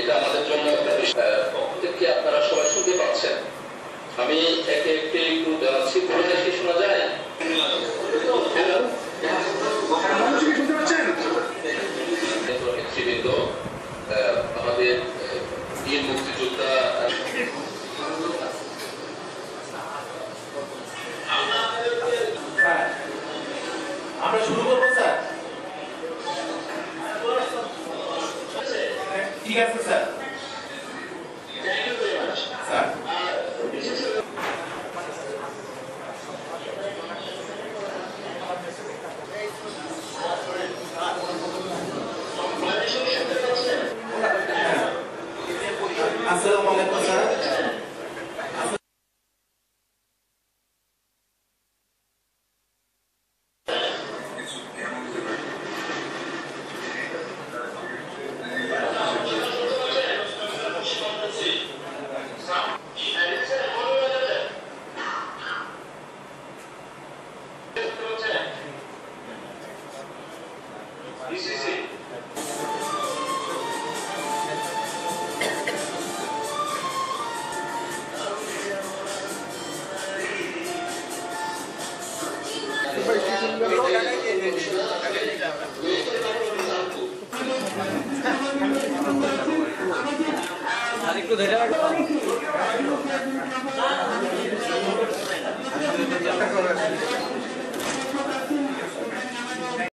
এটা আমাদের জন্য একটা বিষয়। প্রত্যেককে আপনারা সবাই শুনতে পাচ্ছেন? আমি একে একটি আছি পড়ে শোনা যায়? বীর মুক্তিযোদ্ধা আমরা শুরু করব স্যার। ঠিক আছে sir. ação eh, momentânea sir আর একটু ধরে রাখো